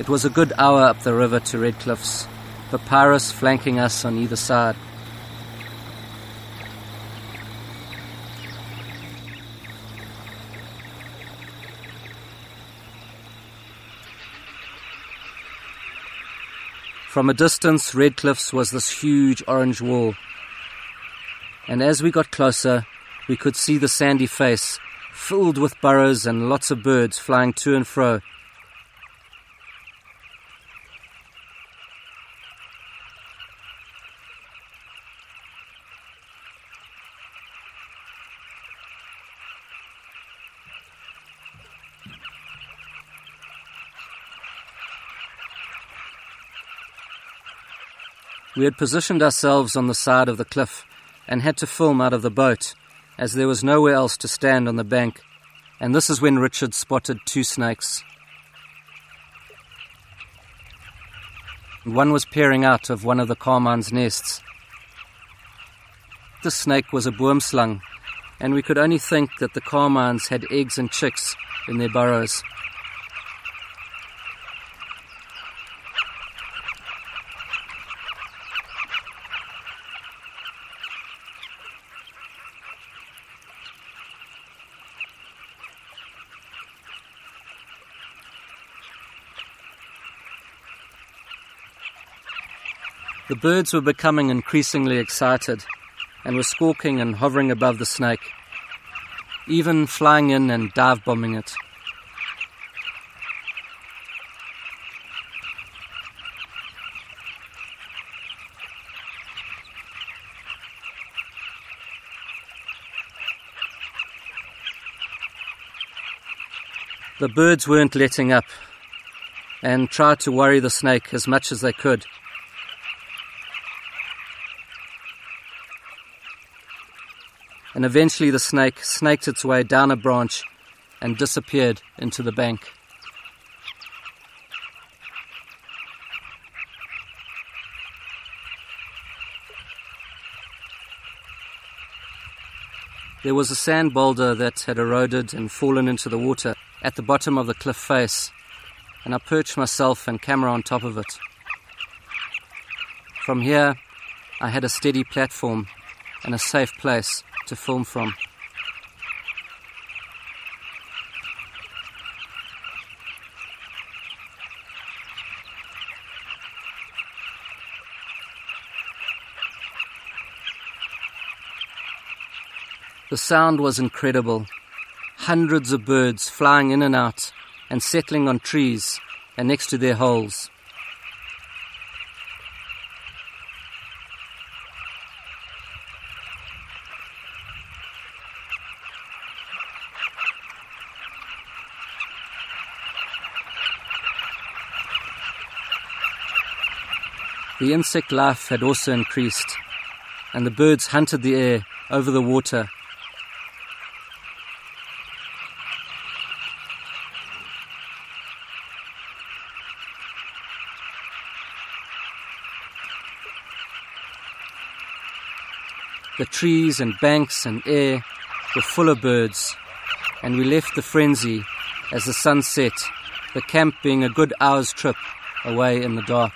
It was a good hour up the river to Red Cliffs, papyrus flanking us on either side. From a distance, Red Cliffs was this huge orange wall. And as we got closer, we could see the sandy face, filled with burrows and lots of birds flying to and fro. We had positioned ourselves on the side of the cliff and had to film out of the boat, as there was nowhere else to stand on the bank, and this is when Richard spotted two snakes. One was peering out of one of the carmine's nests. This snake was a boomslang, and we could only think that the carmines had eggs and chicks in their burrows. The birds were becoming increasingly excited and were squawking and hovering above the snake, even flying in and dive bombing it. The birds weren't letting up and tried to worry the snake as much as they could. And eventually the snake snaked its way down a branch and disappeared into the bank. There was a sand boulder that had eroded and fallen into the water at the bottom of the cliff face, and I perched myself and camera on top of it. From here, I had a steady platform and a safe place to film from. The sound was incredible. Hundreds of birds flying in and out and settling on trees and next to their holes. The insect life had also increased, and the birds hunted the air over the water. The trees and banks and air were full of birds, and we left the frenzy as the sun set, the camp being a good hour's trip away in the dark.